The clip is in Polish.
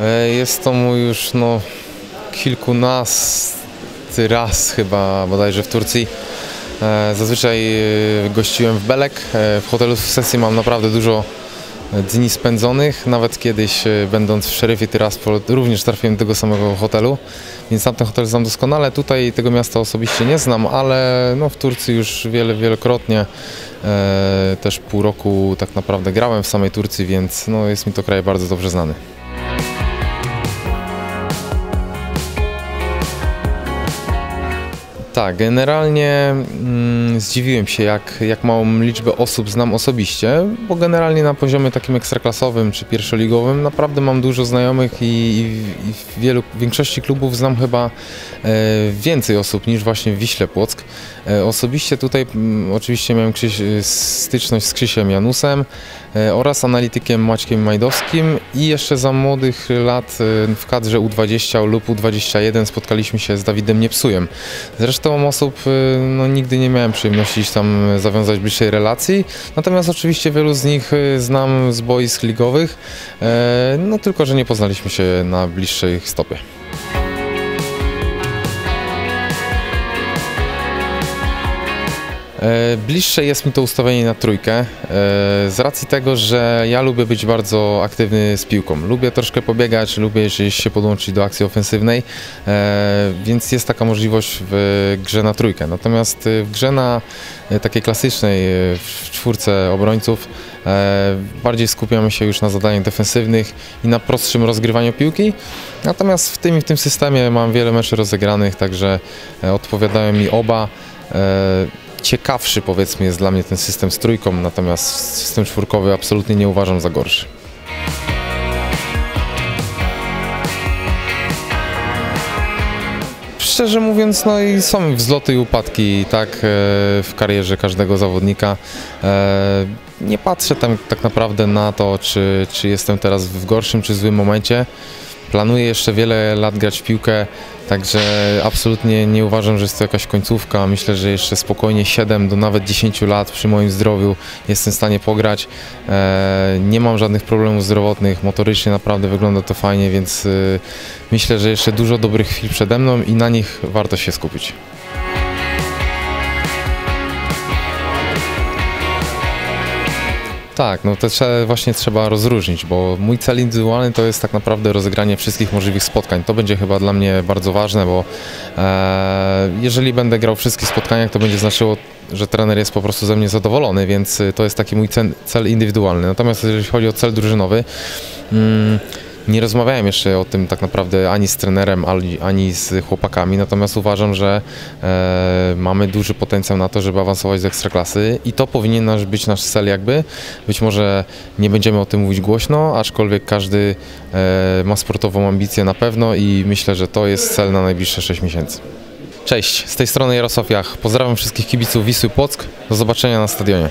E, Jest to mój już no, kilkunasty raz chyba bodajże w Turcji. E, Zazwyczaj e, gościłem w Belek. W hotelu w sesji mam naprawdę dużo dni spędzonych. Nawet kiedyś będąc w Szeryfie Tiraspol również trafiłem do tego samego hotelu, więc tamten hotel znam doskonale. Tutaj tego miasta osobiście nie znam, ale no, w Turcji już wiele, wielokrotnie e, też pół roku tak naprawdę grałem w samej Turcji, więc no, jest mi to kraj bardzo dobrze znany. Tak, generalnie mm, zdziwiłem się, jak, jak małą liczbę osób znam osobiście, bo generalnie na poziomie takim ekstraklasowym czy pierwszoligowym naprawdę mam dużo znajomych i, i, i w wielu, większości klubów znam chyba e, więcej osób niż właśnie w Wiśle Płock. E, osobiście tutaj mm, oczywiście miałem Krzyś, styczność z Krzysiem Janusem e, oraz analitykiem Maćkiem Majdowskim i jeszcze za młodych lat e, w kadrze U20 lub U21 spotkaliśmy się z Dawidem Niepsujem. Zresztą osób e, no, nigdy nie miałem przyjemności tam zawiązać bliższej relacji, natomiast oczywiście wielu z nich e, znam z boisk ligowych, e, no tylko, że nie poznaliśmy się na bliższej stopie. Bliższe jest mi to ustawienie na trójkę, e, z racji tego, że ja lubię być bardzo aktywny z piłką. Lubię troszkę pobiegać, lubię się podłączyć do akcji ofensywnej, e, więc jest taka możliwość w grze na trójkę. Natomiast e, w grze na e, takiej klasycznej, e, w czwórce obrońców, e, bardziej skupiamy się już na zadaniach defensywnych i na prostszym rozgrywaniu piłki. Natomiast w tym w tym systemie mam wiele meczy rozegranych, także e, odpowiadają mi oba. Ciekawszy powiedzmy jest dla mnie ten system z trójką, natomiast system czwórkowy absolutnie nie uważam za gorszy. Szczerze mówiąc, no i są wzloty i upadki, tak, e, w karierze każdego zawodnika. E, Nie patrzę tam tak naprawdę na to, czy, czy jestem teraz w gorszym czy złym momencie. Planuję jeszcze wiele lat grać w piłkę, także absolutnie nie uważam, że jest to jakaś końcówka. Myślę, że jeszcze spokojnie 7 do nawet 10 lat przy moim zdrowiu jestem w stanie pograć. E, Nie mam żadnych problemów zdrowotnych, motorycznie naprawdę wygląda to fajnie, więc e, myślę, że jeszcze dużo dobrych chwil przede mną i na nich warto się skupić. Tak, no to trze- właśnie trzeba rozróżnić, bo mój cel indywidualny to jest tak naprawdę rozegranie wszystkich możliwych spotkań. To będzie chyba dla mnie bardzo ważne, bo e, jeżeli będę grał wszystkich spotkaniach, to będzie znaczyło, że trener jest po prostu ze mnie zadowolony, więc y, to jest taki mój cel, cel indywidualny. Natomiast jeżeli chodzi o cel drużynowy, mm, nie rozmawiałem jeszcze o tym tak naprawdę ani z trenerem, ani, z chłopakami, natomiast uważam, że e, mamy duży potencjał na to, żeby awansować do ekstraklasy i to powinien nasz, być nasz cel jakby. Być może nie będziemy o tym mówić głośno, aczkolwiek każdy e, ma sportową ambicję na pewno i myślę, że to jest cel na najbliższe 6 miesięcy. Cześć, z tej strony Jarosław Jach. Pozdrawiam wszystkich kibiców Wisły Płock. Do zobaczenia na stadionie.